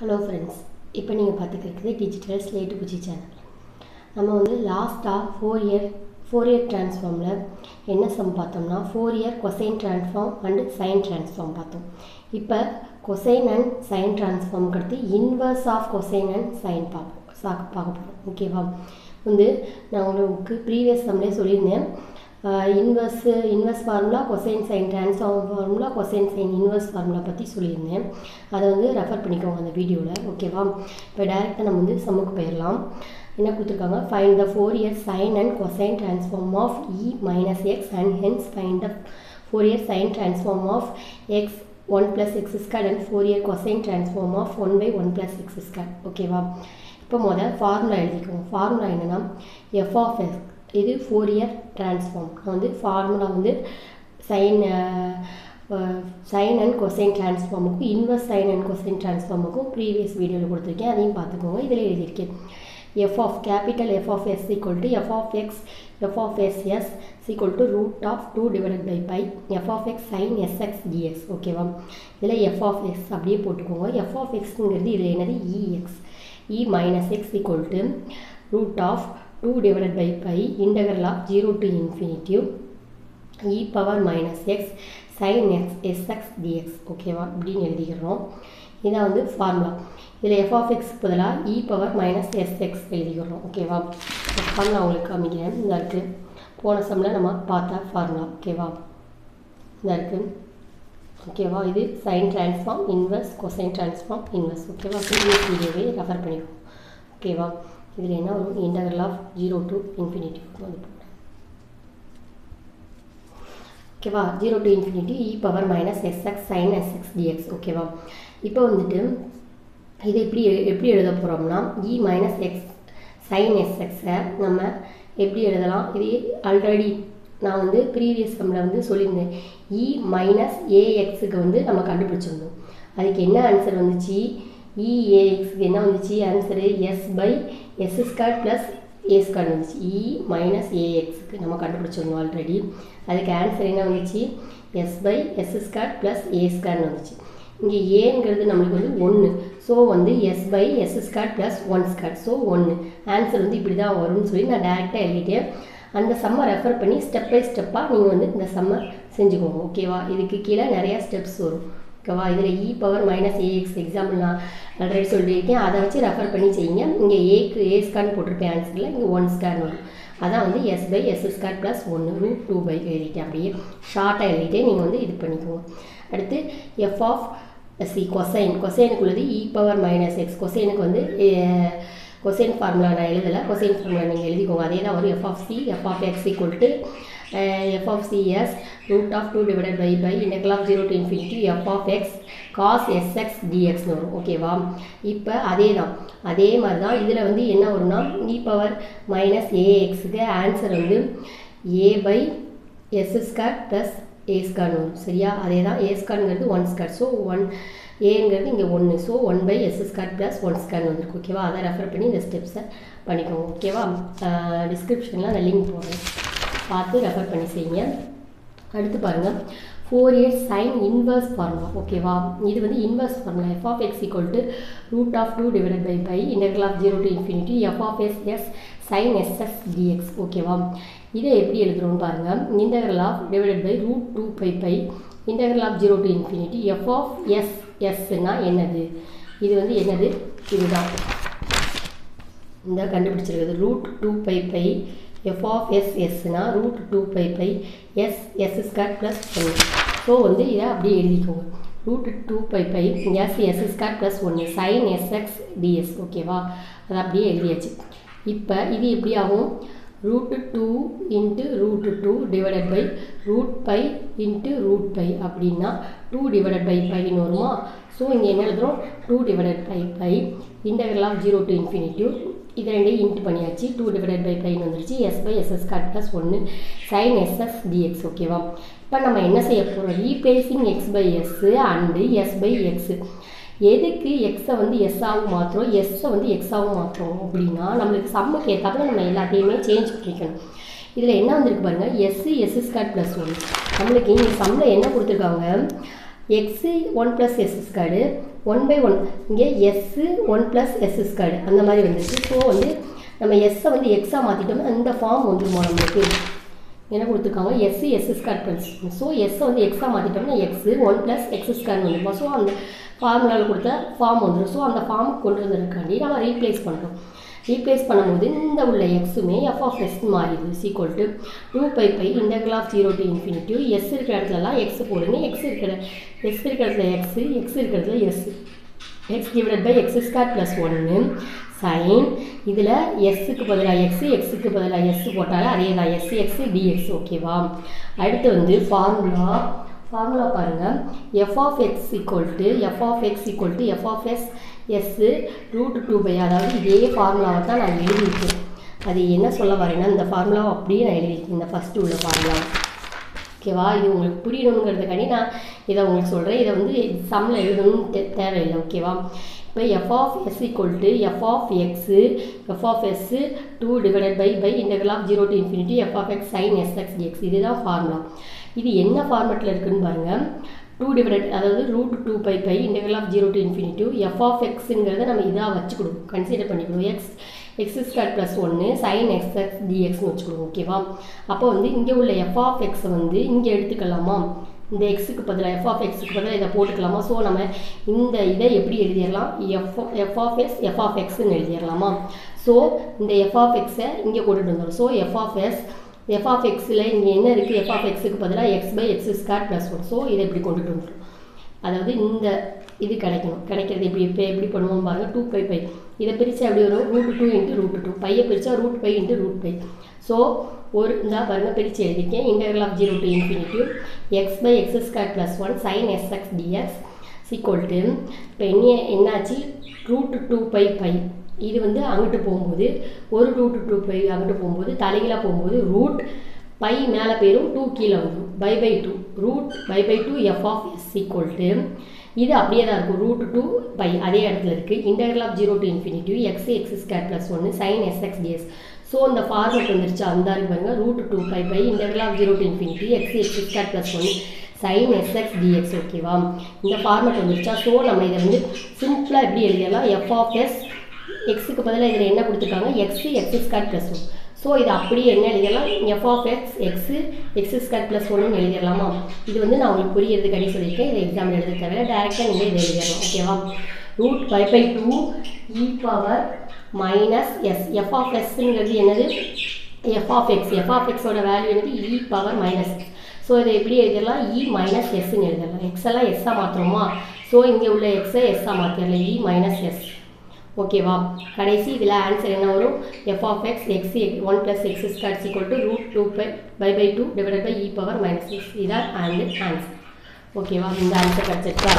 Hello friends இப்போ நீங்கள் பார்த்துக்கிறது டிஜிட்டல் ஸ்லேட் குச்சி சேனல் நம்ம வந்து லாஸ்ட்டாக ஃபோர் இயர் ஃபோர் இயர் ட்ரான்ஸ்ஃபார்மில் என்ன சம் பார்த்தோம்னா Fourier cosine transform and sine transform பார்த்தோம். இப்போ கொசைன் அண்ட் சைன் ட்ரான்ஸ்ஃபார்முக்கு அடுத்து inverse of cosine and sine பார்ப்போம். சாக்கு பார்க்க போகிறோம் ஓகேவா வந்து நான் உங்களுக்கு ப்ரீவியஸ் சம்லேயே சொல்லியிருந்தேன். Inverse inverse formula cosine sine transform formula cosine sine inverse formula பற்றி சொல்லியிருந்தேன். அதை வந்து ரெஃபர் பண்ணிக்கோங்க அந்த வீடியோவில் ஓகேவா இப்போ டேரெக்டாக நம்ம வந்து சம்முக்கு போயிடலாம் என்ன கொடுத்துருக்காங்க? Find the Fourier sine and cosine transform of e minus x and hence find the Fourier sine transform of x one plus x squared and Fourier cosine transform of one by one plus x squared ஓகேவா இப்போ முதல் formula எழுதிக்கோங்க. Formula என்னென்னா F of X இது Fourier transform வந்து formula வந்து sine sine and cosine டிரான்ஸ்ஃபார்முக்கும் inverse sine and cosine ட்ரான்ஸ்ஃபார்முக்கும் ப்ரீவியஸ் வீடியோவில் கொடுத்துருக்கேன். அதையும் பார்த்துக்கோங்க. இதில் எழுதியிருக்கேன். F of capital F of S equal to F of X F of S S equal to root of two divided by pi F of X sine SX DS ஓகேவா இதில் F of X அப்படியே போட்டுக்கோங்க. F of எக்ஸுங்கிறது இதில் என்னது? E x e minus x equal to root of 2 divided by pi integral of 0 to infinity e power minus x sin x sx dx. ஓகேவா இப்படின்னு எழுதிக்கிறோம். இதான் வந்து ஃபார்முலா இதில் எஃப் பதிலாக இ பவர் மைனஸ் எஸ்எக்ஸ் எழுதிக்கிறோம். ஓகேவா ஃபார்முலா உங்களுக்கு காமிக்கிறேன். இதாக இருக்குது போன சம்மில் நம்ம பார்த்த ஃபார்முலா ஓகேவா இதாக இருக்குது ஓகேவா இது sine transform inverse cosine transform inverse ஓகேவா ப்ரீவியஸ் வீடியோவே ரெஃபர் பண்ணிக்கோம் ஓகேவா இதில் என்ன வரும்? Integral of zero to infinity வந்து ஓகேவா zero to infinity e power minus s x sine s x d x ஓகேவா இப்போ வந்துட்டு இதை எப்படி எப்படி எழுத போகிறோம்னா e e minus x sine எஸ்எக்ஸை நம்ம எப்படி எழுதலாம்? இது ஆல்ரெடி நான் வந்து ப்ரீவியஸ் சம்மில் வந்து சொல்லியிருந்தேன். இ மைனஸ் ஏஎக்ஸுக்கு வந்து நம்ம கண்டுபிடிச்சிருந்தோம் அதுக்கு என்ன ஆன்சர் வந்துச்சு? இஏஎக்ஸ்க்கு என்ன வந்துச்சு answer S by S square plus A square வந்துச்சு இ மைனஸ் ஏஎக்ஸுக்கு நம்ம கண்டுபிடிச்சிருந்தோம் ஆல்ரெடி அதுக்கு ஆன்சர் என்ன வந்துச்சு S by S square plus A ஸ்கொயர்னு வந்துச்சு இங்கே ஏங்கிறது நம்மளுக்கு வந்து ஒன்று ஸோ வந்து S by S square plus one square so ஒன்று ஆன்சர் வந்து இப்படி தான் வரும்னு சொல்லி நான் டேரெக்டாக எழுதிட்டேன் அந்த சம்மை ரெஃபர் பண்ணி ஸ்டெப் பை ஸ்டெப்பாக நீங்கள் வந்து இந்த சம்மை செஞ்சுக்கோங்க ஓகேவா இதுக்கு கீழே நிறையா ஸ்டெப்ஸ் வரும் ஓகேவா? இதில் e power minus a x example நான் ஆல்ரெடி சொல்லியிருக்கேன். அதை வச்சு ரெஃபர் பண்ணி செய்யுங்க. இங்கே ஏக்கு ஏ ஸ்கேன் போட்டிருப்பேன் ஆன்சரில் இங்கே ஒன் ஸ்கேன் வரும். அதான் வந்து s by s square plus ஒன்று ரூட் டூ பை எழுதிட்டேன். அப்படியே ஷார்ட்டாக எழுதிட்டே நீங்கள் வந்து இது பண்ணிக்கோங்க. அடுத்து எஃப் ஆஃப் சி கொசைன் கொசைனுக்குள்ளது இ பவர் மைனஸ் எக்ஸ் கொசைனுக்கு வந்து கொசைன் ஃபார்முலா நான் எழுதலை. கொசைன் ஃபார்முலா நீங்கள் எழுதிக்கோங்க. அதே தான் வரும். F of c f of x equal to f of cs root of 2 divided by by integral of 0 to infinity f of x cos sx dx வரும். ஓகேவா இப்போ அதே தான். அதே மாதிரி தான் இதில் வந்து என்ன வரும்னா இ பவர் மைனஸ் ஏஎக்ஸுக்கு ஆன்சர் வந்து a by s square plus a square வரும். சரியா? அதே தான். ஏ ஸ்கேருங்கிறது ஒன் ஸ்கேர் ஸோ ஒன் ஏங்கிறது இங்கே ஒன்று so one by s square plus one square வந்துருக்கு. ஓகேவா அதை ரெஃபர் பண்ணி இந்த ஸ்டெப்ஸை பண்ணிக்கோங்க. ஓகேவா டிஸ்கிரிப்ஷனில் அந்த லிங்க் போடுறேன். பார்த்து ரெஃபர் பண்ணி செய்யுங்க. அடுத்து பாருங்கள் Fourier's sine inverse formula ஓகேவா இது வந்து inverse formula f of x equal to root of two divide by pi integral of zero to infinity f of s s sine s s d x ஓகேவா இதை எப்படி எழுதுகிறோம்னு பாருங்கள் integral of divided by root two by pi integral of zero to infinity f of s எஸ்னா என்னது? இது வந்து என்னது? இதுதான். இந்த கண்டுபிடிச்சிருக்குது root two by pi f of s எஸ்னா root two by pi s s square plus ஒன்று so வந்து இதை அப்படியே எழுதிக்கோங்க. Root two by pi s s square plus ஒன்று sine s x d s ஓகேவா அதை அப்படியே எழுதியாச்சு. இப்போ இது எப்படி ஆகும்? Root two into root two divided by root pi into root pi அப்படின்னா டூ டிவைடட் பை பைன்னு வருமா? ஸோ இங்கே என்ன எழுதுகிறோம் two divided by pi integral of zero to infinitive இது ரெண்டையும் இன்ட்டு பண்ணியாச்சு. டூ டிவைடட் பை பைன்னு வந்துருச்சு. S by s s squared plus ஒன்று sine s s d x ஓகேவா இப்போ நம்ம என்ன செய்ய போகிறோம் replacing x by s and s by x எதுக்கு எக்ஸை வந்து எஸ்ஸாகவும் மாற்றுறோம் எஸ்ஸை வந்து எக்ஸாகவும் மாற்றுறோம் அப்படின்னா நம்மளுக்கு சம்முக்கு ஏற்றாப்புல நம்ம எல்லாத்தையுமே சேஞ்ச் பண்ணிக்கணும். இதில் என்ன வந்திருக்கு பாருங்கள் எஸ்ஸு எஸ்எஸ் கார்டு ப்ளஸ் ஒன்று நம்மளுக்கு இங்கே சம்மில் என்ன கொடுத்துருக்காங்க? X one plus s s squared one by one இங்கே s one plus s squared அந்த மாதிரி வந்துச்சு. ஸோ வந்து நம்ம எஸ்ஸை வந்து எக்ஸாக மாற்றிட்டோம்னா இந்த ஃபார்ம் வந்துருமோ நம்மளுக்கு? என்ன கொடுத்துருக்காங்க? S s square plus so எஸ்ஸை வந்து எக்ஸாக மாற்றிட்டோம்னா x one plus x square வந்துருப்போம் so அந்த ஃபார்முலாவில் கொடுத்த ஃபார்ம் வந்துடும் ஸோ அந்த ஃபார்முக்கு கொண்டு வந்ததுக்காண்டி நம்ம ரீப்ளேஸ் பண்ணுறோம் ரீப்ளேஸ் பண்ணும்போது இந்த உள்ள எக்ஸுமே எஃப் ஆஃப் எஸ் மாறிடுது. Equal to two by pi integral of zero to infinity s இருக்கிற இடத்துலலாம் எக்ஸ் போடுங்க. எக்ஸ் இருக்கிற எஸ் இருக்கிற இடத்துல எக்ஸு எக்ஸ் இருக்கிற இடத்துல s x divide by x square plus ஒன்று சைன் இதில் எஸ்ஸுக்கு பதிலாக எக்ஸு எக்ஸுக்கு பதிலாக எஸ் போட்டாலும் அதே தான். எஸ் எக்ஸு டிஎக்ஸ் ஓகேவா அடுத்து வந்து ஃபார்முலா ஃபார்முலா பாருங்கள் f of x equal to f of x equal to f of s s root two by அதாவது இதே ஃபார்முலாவை தான் நான் எழுதியிருக்கேன். அது என்ன சொல்ல வரேன்னா இந்த ஃபார்முலாவை அப்படியே நான் எழுதியிருக்கேன் இந்த ஃபஸ்ட்டு உள்ள ஃபார்முலா ஓகேவா இது உங்களுக்கு புரியணுங்கிறதுக்காண்டி நான் இதை உங்களுக்கு சொல்கிறேன் இதை வந்து சம்மில் எழுதணும்னு தே தேவையில்லை ஓகேவா இப்போ f of s equal to f of x f of s two divided by pi integral of zero to infinity f of x sine s x இதுதான் ஃபார்முலா இது என்ன ஃபார்மெட்டில் இருக்குதுன்னு பாருங்கள் டூ டிவைடட் அதாவது root two by pi integral of zero to infinitive f of எக்ஸுங்கிறத நம்ம இதாக வச்சுக்கிடுவோம் கன்சிடர் பண்ணிக்கணும். எக்ஸ் எக்ஸ் ஸ்கொயர் ப்ளஸ் ஒன்று சைன் எக்ஸ் எக்ஸ் டிஎக்ஸ்னு வச்சுக்கணும் ஓகேவா அப்போ வந்து இங்கே உள்ள எஃப் ஆஃப் எக்ஸை வந்து இங்கே எடுத்துக்கலாமா? இந்த எக்ஸுக்கு பதிலாக எஃப் ஆஃப் எக்ஸுக்கு பதிலாக இதை போட்டுக்கலாமா? ஸோ நம்ம இந்த இதை எப்படி எழுதிடலாம்? F F of S F of எக்ஸ்ன்னு எழுதிடலாமா? ஸோ இந்த எஃப் ஆஃப் எக்ஸை இங்கே கொண்டுட்டு வந்துடும் so f of s f of எக்ஸில் இங்கே என்ன இருக்குது எஃப் ஆஃப் எக்ஸுக்கு பதிலாக x by x square plus one so இதை இப்படி கொண்டுட்டு வந்துடும் அதாவது இந்த இது கிடைக்கணும். கிடைக்கிறது எப்படி இப்போ எப்படி பண்ணுவோம் பாருங்கள் டூ பை பை இதை பிரித்தா எப்படி வரும்? Root two into root two பையை பிரித்தா root pi into root pi so ஒரு இந்த பாருங்கள் பிரித்து எழுதிக்கேன் interval of zero to infinitive x by x square plus one sine s x d x equal to இப்போ என்ன என்னாச்சு? ரூட் டூ பை பை இது வந்து அங்கிட்டு போகும்போது ஒரு டூ டு டூ பை அங்கிட்டு போகும்போது தலைகீழாக போகும்போது ரூட் பை மேலே போயிடும் டூ கீழே வந்துடும் pi by two root pi by two f of s equal to இது அப்படியே தான் இருக்கும். ரூட் டூ பை அதே இடத்துல இருக்குது interval of zero to infinity x x square plus ஒன்று sine s x d s so இந்த ஃபார்மெட் வந்துருச்சு. அந்த பாருங்க. Root two by pi interval of zero to infinity x x square plus ஒன்று sine s x d x ஓகேவா இந்த format வந்துருச்சா? So நம்ம இதை வந்து சிம்பிளாக எப்படி எழுதிடலாம்? எஃப் ஆஃப் எஸ் எக்ஸுக்கு பதிலாக இதில் என்ன கொடுத்துருக்காங்க? X x square plus one so இது அப்படியே என்ன எழுதிடலாம்? F of x x x square plus ஒன்னு எழுதிடலாமா? இது வந்து நான் உங்களுக்கு புரியறதுக்கு அடி சொல்லியிருக்கேன். இதை எக்ஸாம் எழுத தவிர டேரெக்டாக நீங்கள் இதை எழுதிடலாம். ஓகேவா root five by two e power minus s f of எஸ்ங்கிறது என்னது? F of x f of எக்ஸோட வேல்யூ என்னது? இ பவர் மைனஸ் ஸோ இதை எப்படி எழுதிடலாம்? இ மைனஸ் எஸ்ன்னு எழுதிடலாம். எக்ஸ் எல்லாம் எஸ்ஸாக மாற்றுறோமா ஸோ இங்கே உள்ள எக்ஸை எஸ்ஸாக மாற்றிடலாம் இ e மைனஸ் எஸ் ஓகேவா கடைசி இதில் ஆன்சர் என்ன வரும்? F of x x one plus x square equal to root two by pi pi two divide by e power minus x இதான் ஆன்சர் ஓகேவா இந்த answer கிடச்சிருக்கா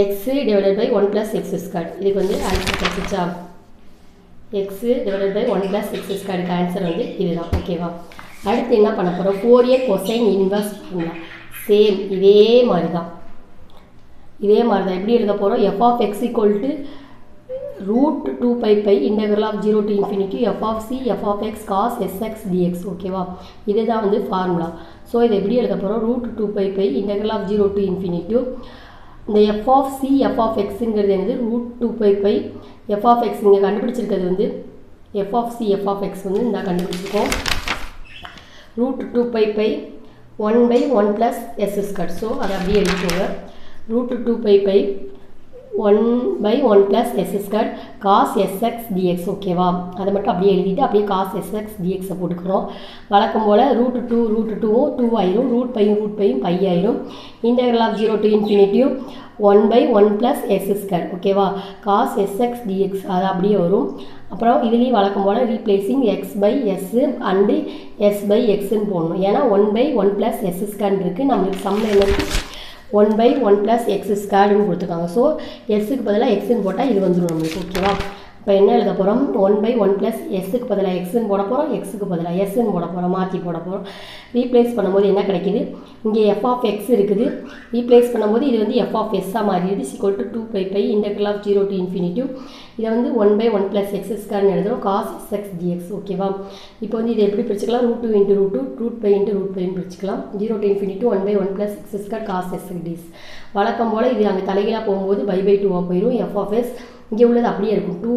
x divided by one plus x square இதுக்கு வந்து answer கிடச்சிச்சா x divided by one plus x ஸ்கொயருக்கு answer வந்து இதுதான். ஓகேவா அடுத்து என்ன பண்ண போகிறோம் ஃபோர் இயர் கொசைன் இன்வெஸ்ட் பண்ணலாம் சேம் இதே மாதிரி தான் இதே மாதிரி தான் எப்படி எழுத போகிறோம் f of x equal to root two by pi integral of zero to infinity f of c f of x cos s x d x ஓகேவா இதுதான் வந்து ஃபார்முலா ஸோ இதை எப்படி எழுத போகிறோம் root two by pi integral of zero to infinity இந்த f of c f of எக்ஸுங்கிறது வந்து root two by pi f of x இங்கே கண்டுபிடிச்சிருக்கிறது வந்து f of c f of x வந்து இந்த கண்டுபிடிச்சிருக்கோம். Root two by pi one by one plus s squared so அதை அப்படியே எழுதிக்கோங்க root two by pi one by one plus s squared cos s x d x ஓகேவா அதை மட்டும் அப்படியே எழுதிட்டு அப்படியே காஸ் எஸ்எக்ஸ் டிஎக்ஸை போட்டுக்கிறோம். வழக்கம் போல் ரூட் டூ ரூட் டூவும் டூ ஆயிரும். ரூட் பையும் ரூட் பையும் பை ஆயிரும். Integral of zero to இன்ஃபினிட்டியும் one by one plus s square ஓகேவா cos s x d x அது அப்படியே வரும். அப்புறம் இதுலேயும் வழக்கம் போல் replacing x by s and s by எக்ஸ்ன்னு போடணும். ஏன்னா one by one plus s இருக்குது நம்மளுக்கு சம்மில் என்ன one by one plus x ஸ்கேர்டுன்னு கொடுத்துருக்காங்க. ஸோ எக்ஸுக்கு பதிலாக எக்ஸுன்னு போட்டால் இது வந்துடும் நம்மளுக்கு ஓகேவா இப்போ என்ன எழுத போகிறோம் ஒன் பை ஒன் ப்ளஸ் எஸ்ஸுக்கு பதிலாக எக்ஸுன்னு போட போகிறோம் எக்ஸுக்கு பதிலாக எஸ்ன்னு போட போகிறோம் மாற்றி போட போகிறோம் ரீப்ளேஸ் பண்ணும்போது என்ன கிடைக்கிது? இங்கே எஃப் ஆஃப் எக்ஸ் இருக்குது. ரீப்ளேஸ் பண்ணும்போது இது வந்து எஃப் ஆஃப் எஸ்ஸாக மாறிடுது. Equal to two by pi integral of zero to infinitive இதை வந்து one by one plus x ஸ்கொயர்னு எழுதுகிறோம் காஸ் எஸ் எக்ஸ் டிஎக்ஸ் ஓகேவா இப்போ வந்து இதை எப்படி பிரிச்சுக்கலாம்? Root two into root two root pi into root பைன்னு பிரிச்சுக்கலாம். Zero to infinity one by one plus x square cos s d s வழக்கம் போல் இது அங்கே தலைகீழாக போகும்போது பை பை டூவாக போயிடும் எஃப் ஆஃப் எஸ் இங்கே உள்ளது அப்படியே இருக்கும். Two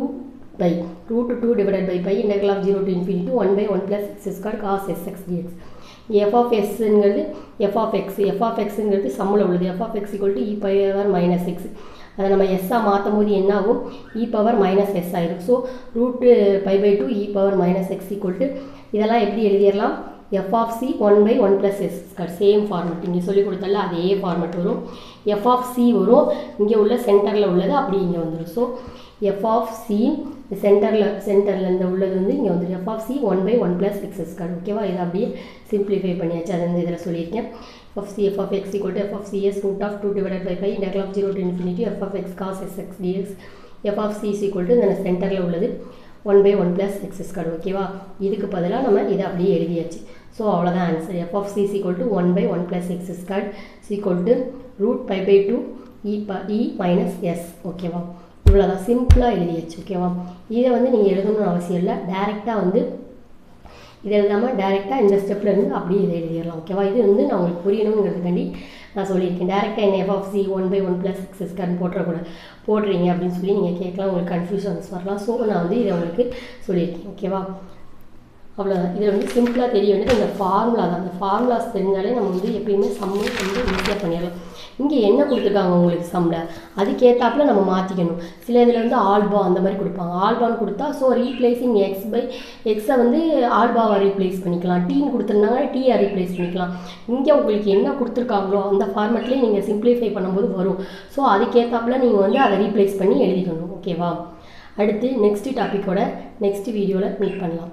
by two to two divided by pi integral of zero to infinity one by one plus x square cos s x d x f f of x எஃப்ஆஃப்எக்ஸுங்கிறது சம்மில் உள்ளது. F of x of equal to e power minus x அதை நம்ம எஸ்ஸாக மாற்றும் போது என்ன ஆகும்? E power minus s ஆகிடும் so root pi by two e power minus x equal to இதெல்லாம் எப்படி எழுதிடலாம்? F of c one by one plus s same format இங்கே சொல்லி கொடுத்தால அதே ஃபார்மெட் வரும். எஃப் ஆஃப் சி வரும். இங்கே உள்ள சென்டரில் உள்ளது அப்படி இங்கே வந்துடும் ஸோ எஃப் ஆஃப் சி சென்டரில் சென்டரில் இந்த உள்ளது வந்து இங்கே வந்து f of c one by one plus x square ஓகேவா இதை அப்படியே சிம்பிளிஃபை பண்ணியாச்சு. அது வந்து இதில் சொல்லியிருக்கேன். F c f of of equal to f of cs root of 2 divided by pi integral of 0 to infinity f of x cos s x dx. F of c is இந்த சென்டரில் உள்ளது. One by one plus x square ஓகேவா இதுக்கு பதிலாக நம்ம இதை அப்படியே எழுதியாச்சு. ஸோ அவ்வளோதான் answer f of c equal to one by one plus x square is equal to root pi by two e ப இ மைனஸ் எஸ் ஓகேவா இவ்வளோதான் சிம்பிளாக எழுதியாச்சு ஓகேவா இதை வந்து நீங்கள் எழுதணும்னு அவசியம் இல்லை. டேரெக்டாக வந்து இது எழுதாமல் டேரெக்டாக இந்த ஸ்டெப்பில் இருந்து அப்படியே இதை எழுதிடலாம் ஓகேவா இது வந்து நான் உங்களுக்கு புரியணுங்கிறதுக்காண்டி நான் சொல்லியிருக்கேன். டேரெக்டாக என்ன f of c one by one plus six ஸ்கேன் போட்டுறக்கூடாது போடுறீங்க அப்படின்னு சொல்லி நீங்கள் கேட்கலாம். உங்களுக்கு கன்ஃபியூஷன்ஸ் வரலாம். ஸோ நான் வந்து இதை உங்களுக்கு சொல்லியிருக்கேன் ஓகேவா அவ்வளோதான் இதில் வந்து சிம்பிளாக தெரிய வேண்டியது இந்த ஃபார்முலா தான். அந்த ஃபார்முலாஸ் தெரிஞ்சாலே நம்ம வந்து எப்பயுமே சம்மு வந்து ஈஸியாக பண்ணிடலாம். இங்கே என்ன கொடுத்துருக்காங்க உங்களுக்கு சம்மில் அதுக்கேற்றாப்புல நம்ம மாற்றிக்கணும் சில இதில் வந்து ஆல்பா அந்த மாதிரி கொடுப்பாங்க. ஆல்பான்னு கொடுத்தா ஸோ ரீப்ளேஸிங் எக்ஸ் பை எக்ஸை வந்து ஆல்பாவை ரீப்ளேஸ் பண்ணிக்கலாம். டீன்னு கொடுத்துருந்தாங்க டீயை ரீப்ளேஸ் பண்ணிக்கலாம். இங்கே உங்களுக்கு என்ன கொடுத்துருக்காங்களோ அந்த ஃபார்மெட்லேயே நீங்கள் சிம்பிளிஃபை பண்ணும்போது வரும். ஸோ அதுக்கேற்றாப்புல நீங்கள் வந்து அதை ரீப்ளேஸ் பண்ணி எழுதிக்கணும். ஓகேவா அடுத்து நெக்ஸ்ட் டாப்பிக்கோட நெக்ஸ்ட் வீடியோவில் மீட் பண்ணலாம்.